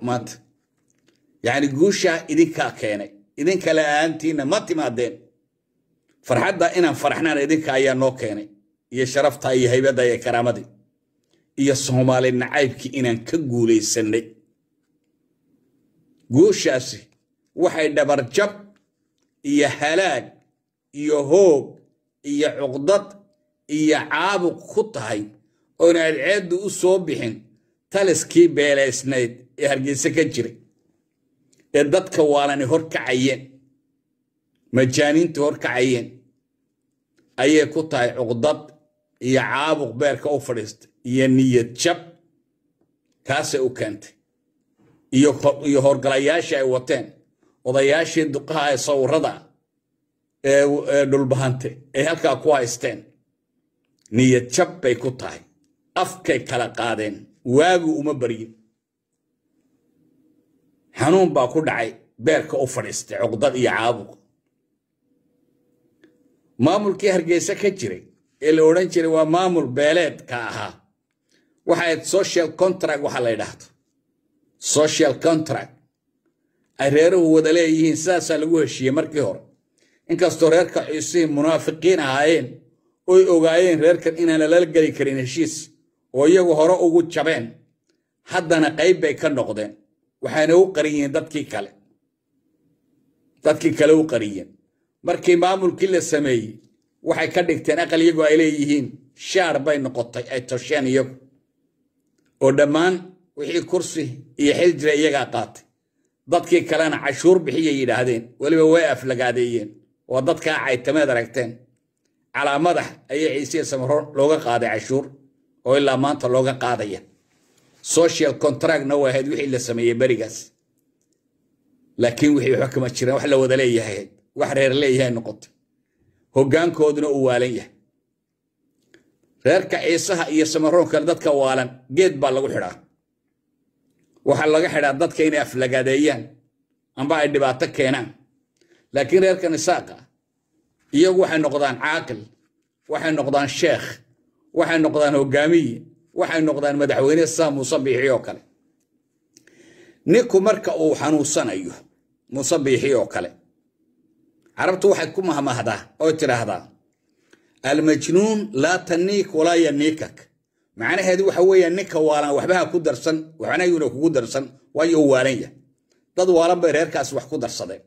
maanta yacni guushaa idinkaa keenay. Idinka la'aantiinna ma timaadeen. Farxadda inaan faraxnaan idinka ayaa noo keenay. Iyo sharafta iyo haybadda iyo karaamadii iyo soomaali nacaybkii inaan ka guulaysannay guushaasi waxay dhabarjab iyo halaag iyo hoog iyo cuqdad iyo caabuq ku tahay. Oona adceeddu u soo bixin taliskii beelaysnayd ee hargeyse ka jiray ee dadka waalani hor kacayeen majaaniinta hor kacayeen ayay ku tahay cuqdad iyo caabuq beerka u fadhiistay iyo niyad jab. Kaasay u keentay. Iyo horgalayaashii ay wateen. Odayaashii duqaha ee sawirada ee dhulbahante ay halkaa ku haysteen. Niyad jab bay ku tahay. Afkay kala qaadeen. Waagu uma baryin xanuun baa ku dhacay beerka u fadhiistay cuqdad iyo caabuq. Maamulkii hargeysa ka jiray ee la odhan jiray waa maamul beeleedka ahaa. Waxayd social contract waxa la ydhaahdo social contract. Ay reeruhu wada leeyihiin sidaasaa lagu heshiiyey markii hore. Inkastoo reerka ciisihii munaafiqiin ahaayeen oy ogaayeen reerkan inaan lala geli karin heshiis oo iyagu hore ugu jabeen haddana qayb bay ka noqdeen waxayna u qariyeen dadkii kale. Dadkii kale u qariyeen. Markii maamulkii la sameeyey waxay ka dhigteen aqal iyagu ay leeyihiin shaar bay noqotay ay tosheen iyagu. Oo dhammaan wixii kursi iyo xil jira iyagaa qaatay. Dadkii kalena cashuur bixiyay yidhaahdeen weliba way aflagaadeeyeen. Waa dadkaa caytameed aragteen. Calaa madax ayay ciisiya samaroon looga qaaday cashuur oo ilaa maanta looga qaadaya social contractna way ahayd wixii la sameeyey berigaas. Laakiin wixii waxba kama jiraan wax la wada leeyahay. Wax reer leeyahay noqotay hoggaankooduna uu waalan yahay. Reerka ciisaha iyo samaroon kale dadka waalan geed baa lagu xidhaa waxaa laga xidhaa dadka inay aflagaadeeyaan amba ay dhibaato keenaan. Laakiin reerkan isaaqa iyagu waxay noqdaan caaqil waxay noqdaan sheekh waxay noqdaan hogaamiye waxay noqdaan madaxweyne saa muuse biixi oo kale. Ninku marka uu xanuunsanayo muuse oo kale carabtu waxay ku mahmahdaa oo tidhaahdaa almajnuun laa taniik walaa yaniikak macnaheedu waxa weeyaan ninka waalan waxbaha ku darsan waxna yuuna kugu darsan waayo yahay. Dad waalan bay reerkaasi wax ku darsadeen.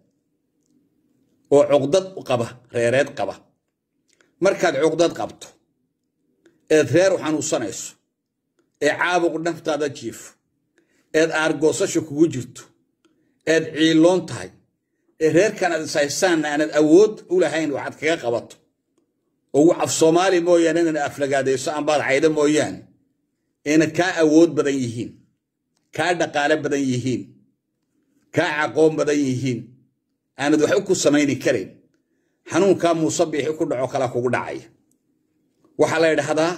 Oo cuqdad qaba reereed qaba. Markaad cuqdad qabto eed reer u xanuunsanayso ee caabuq naftaada jiifo eed aargoosasho kugu jirto. Eed ciiloon tahay. Ee reerkan aad ishaysaanna aanad awood u lahayn waxaad kaga qabato. Oo af soomaali mooyaane inaad aflagaadayso ambaad caydo mooyaane ina kaa awood badan yihiin. Kaa dhaqaale badan yihiin. Kaa caqoon badan yihiin. Aanad waxba ku samayni karayn xanuunkaa muuse biixi ku dhaco kala kugu dhacaya waxaa la ydhahdaa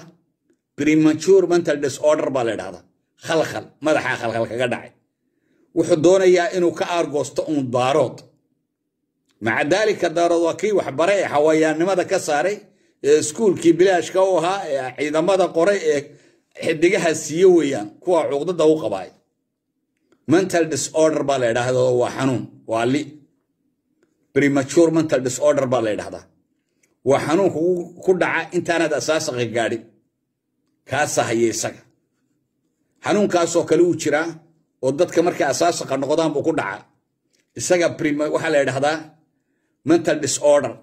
premature mental disorder baa la ydhahdaa khalkhal madaxaa khalkhal kaga dhacay. Wuxuu doonayaa inuu ka aargoosto uun daarood. Maca daalika daarood waa kii waxbare ee xawayaannimada ka saaray ee iskuulkii bilaashka u ahaa ee ciidamada qoray ee xidigaha siiye weeyaan kuwa cuqdada u qabaay. Mental disorder baa la ydhahda waa xanuun waa li. Premature mental disorder baa la ydhahdaa waa xanuunka ku dhaca intaanad asaasaqa gaadhin kaasa haya isaga. Xanuunkaasoo kale uu jiraa oo dadka markay asaasaqa noqdaan buu ku dhacaa. Isaga waxaa la ydhahdaa mental disorder.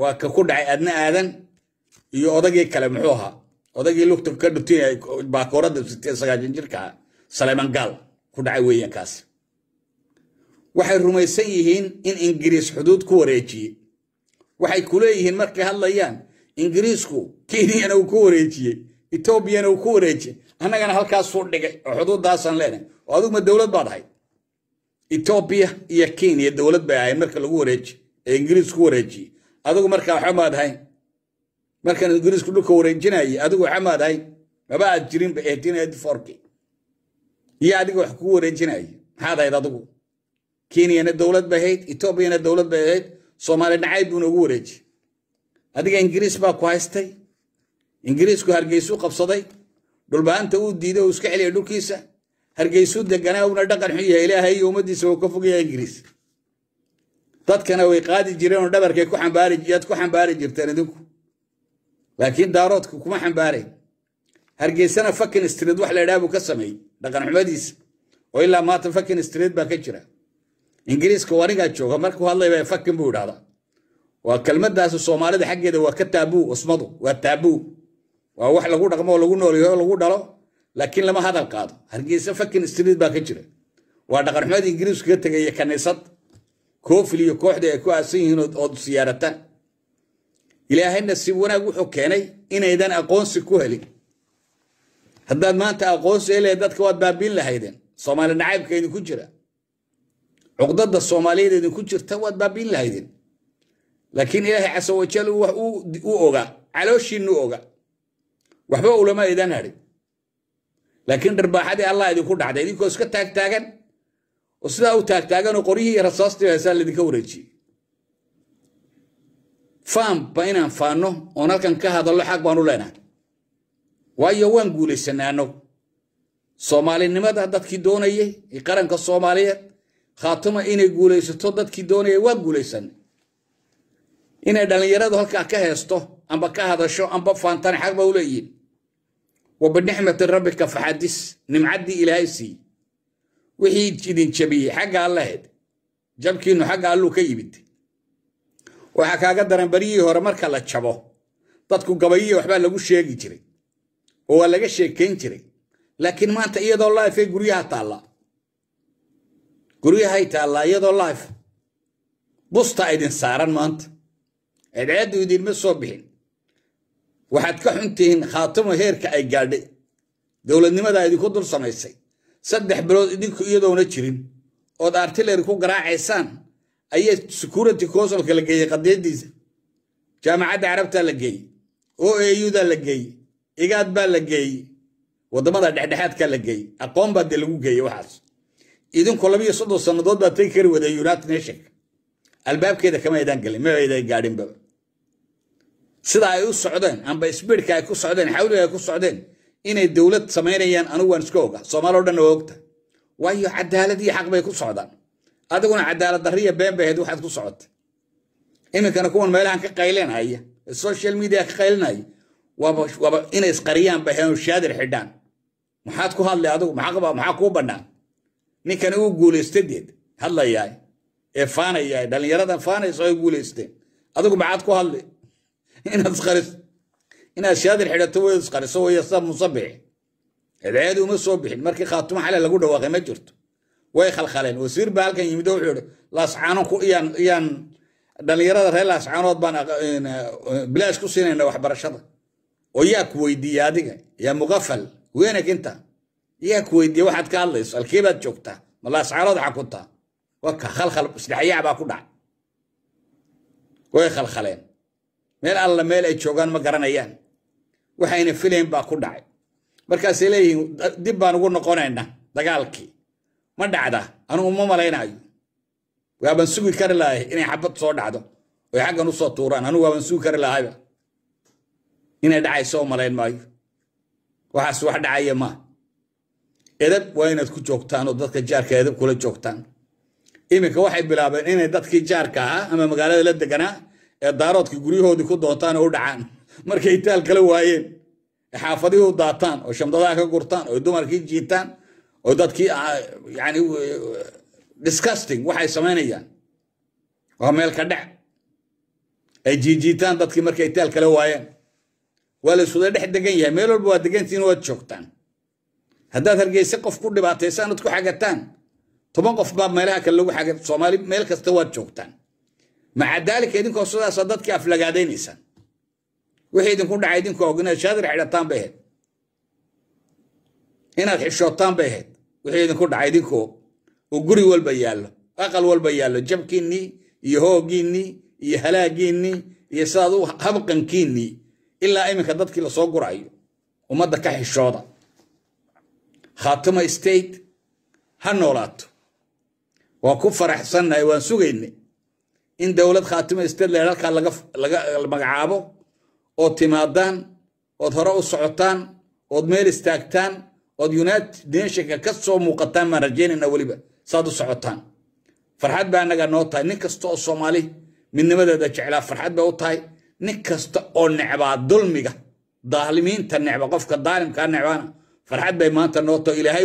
Waa ka ku dhacay adna aadan iyo odagii kale muxuu ahaa. Odagii lugta ka dhutinaya baakoorada sagaashan jirka saleeman gaal ku dhacay weeyaan waxay rumaysan yihiin in ingiriis xuduud ku wareejiyey. Waxay ku leeyihiin markay hadlayaan ingiriisku kenyana uu ku wareejiyey etoobiyana uu ku wareejiyey annagana halkaasuu dhigay oo xuduuddaasaan leenahay oo aduguma dowlad baad ahayd etoobiya iyo kenya dowlad bay ahayd marka lagu wareejiye ee ingiriis ku wareejiyey adigu markaa waxa maad ahayn markaan ingiriisku dhulka wareejinayay adigu waxa maad ahayn maba aad jirinba ki iyo adiga wax kugu wareejinaya maxaad ahayd adigu kenyana dowlad bay ahayd etoobiyana dowlad bay ahayd. Soomaali nacayb buu noogu wareejiyey adiga ingiriis baa ku haystay ingiriisku hargeysu qabsaday dhulbaanta uu diiday uu iska celiyay dhulkiisa hargeysuu deganaa una dhaqan xun yahay ilaahay iyo ummaddiisa wuu ka fogaya ingiriis. Dadkana way qaadi jireen oo dhabarkay ku xambaari yaad ku xambaari jirteen idinku. Laakiin daaroodku kuma xambaarayn hargeysana fakin street wax la idhaha buu ka sameeyey dhaqan xumadiisa oo ilaa maanta fakin street baa ka jira. Ingiriiska anigaa jooga markuu hadlayba fakin buu idhahdaa waa kelmaddaasi soomaalida xaggeeda waa ka taabuu usmadu waa taabuu waa wax lagu dhaqmo lagu noolyaho lagu dhalo laakiin lama hadal qaado. Hargeysa fakin street baa ka jira. Waa dhaqan xumada ingiriisku ka tegaya kaniisad koofil iyo kooxda ay ku aasan yihiin ood siyaarataan ilaahayna si wanaag wuxuu keenay inaydan aqoonsi ku helin. Haddaad maanta aqoonsi hele dadka waad baabiin lahaydeen soomaali nacaybka idinku jira. Cuqdada soomaaliyeed idinku jirta waad baabiin lahaydeen laakiin ilaahay casa wajal u ogaa calooshiinu oga waxba ulama idan hadhin laakiin dharbaaxadii allah idinku dhacday idinkoo iska taagtaagan oo sidaa u taagtaaganoo qoryihii iyo rasaastii haysaa laydinka wareejiyey. Faanba inaan faanno oon halkan ka hadallo xaq baanu leenahay. Waayo waan guulaysanay annagu. Soomaalinimada dadkii doonayay qaranka soomaaliyeed khaatuma inay guulaysato dadkii doonayay waa guulaysanay. Inay dhallinyaradu halkaa ka heesto amba ka hadasho amba faantana xaq ba u leeyihiin wa binixmati rabbika faxadis nimcaddii ilaahay siiyey wixii idin jabiyey xagga allaheed jabkiinu xagga alluu ka yimid waxaa kaaga daran baryihii hore marka la jabo dadku gabayihi waxbaa lagu sheegi jiray oo waa laga sheekayn jiray laakiin maanta iyadoo life guryaha taallaa guryahay taallaa iyadoo life busta idin saaran maanta ceedceeddu idinma soo bixin waxaad ka xuntihiin khaatimo heerka ay gaadhay. Dowladnimadaa idinku dul samaysay. Saddex bilood idinku iyadoona jirin. Ood artillery ku garaacaysaan ayaa security councilka la geeyey qadiyadiisa jaamacadda carabtaa la geeyey o audaa la geeyey igaad baa la geeyey waddamada dhexdhexaadkaa la geeyey aqoon baa dee lagu geeyey waxaas. Idinku labiyo soddon sannadood baa tagi kari wada united nationka albaabkeeda kama aydaan gelin ma aydan gaadhinbaba sida ay u socdeen amba sbiidka ay ku socdeen xawliga ay ku socdeen inay dowlad samaynayaan anigu waan iska oga soomaaloo dhan ogta. Waayo cadaalad iyo xaq bay ku socdaan. Adiguna cadaalad darriya been bay ahayd waxaad ku socotay. Iminkana kuwan meelahan ka qaylinaya social media ka qaylinaya waaba inay isqariyaan bay ahayn shaadir xidhaan. Maxaad ku hadlay adigu maxaa kuu bannaan? Ninkani uu guulaystadeed hadlayaa ee faanaya dhallinyaradan faanaysa ay guulaysteen adigu maxaad ku hadli inaad shaadir xidhato way isqariso way sida musabixi eedceedu uma soo bixin markii khaatimo xale lagu dhawaaqay ma jirto way khalkhaleen wasiir baa halkan yimid oo wuxuu ihi laascaano iyaan dhallinyarada reer laascaanood baan bilaash ku siinayna waxbarashada oo yaa ku weydiiya adiga yaa muqafal weenag inta yaa ku weydiiya waxaad ka hadlayso halkee baad joogtaa ma laascaanood xakuntaa waka khalkhal isdhexyaac baa ku dhacay way khalkhaleen meel alla meel ay joogaan ma garanayaan. Waxayna filayn baa ku dhacay. Markaasay leeyihiin dib baan ugu noqonayna dagaalkii. Ma dhacda anugu ma malaynayo waaban sugi kari lahay inay xabad soo dhacdo oy xaggan u soo tuuraan. Anugu waaban sugi kari lahayba inay dhacayso malayn maayo. Waxaas wax dhacaya maa edab waa inaad ku joogtaan oo dadka jaarka edab kula joogtaan. Iminka waxay bilaabeen inay dadkii jaarka ahaa ama magaalada la deganaa ee daaroodkii guryahoodii ku doontaan oo u dhacaan. Markay taal kala waayeen xaafadihii u daataan oo shamdadaha ka gurtaan oo dumarkii jiitaan oo dadkii yani disgusting waxay samaynayaan waa meel ka dhac. Ay jiijiitaan dadkii markay taal kala waayeen. Waa la dhex degan yahay. Meel walba waa degantiin waad joogtaan. Haddaad hargeyse qof ku dhibaataysaan ad ku xagataan toban qof baa meelaha kale lagu xaga soomaali meel kasta waad joogtaan maca daalika idinkoo sidaasa dadkii aflagaadaynaysaan. Wixii idinku dhacay idinkoo og inaad shaadir xidhataan bay ahayd. Inaad xishootaan bay ahayd. Wixii idinku dhacay idinkoo oo guri walba yaallo aqal walba yaallo jabkiinnii iyo hooggiinnii iyo halaagiinnii iyo sidaad u habqankiinnii ilaa iminka dadkii la soo gurayo ummadda ka xishooda. Khaatimo state ha noolaato. Waa ku faraxsannahay waan sugaynay in dowlad khaatimo state leer halkaa laga magacaabo ood timaadaan ood hore u socotaan ood meel istaagtaan ood united nationka ka soo muuqataan baan rajaynayna weliba saad u socotaan. Farxad baa annaga noo tahay. Nin kasta oo soomaali midnimadeeda jeclaa farxad bay u tahay. Nin kasta oo necbaa dulmiga daalimiinta necba qofka daalimkaa necbaana farxad bay maanta noo tahay. Ilaahay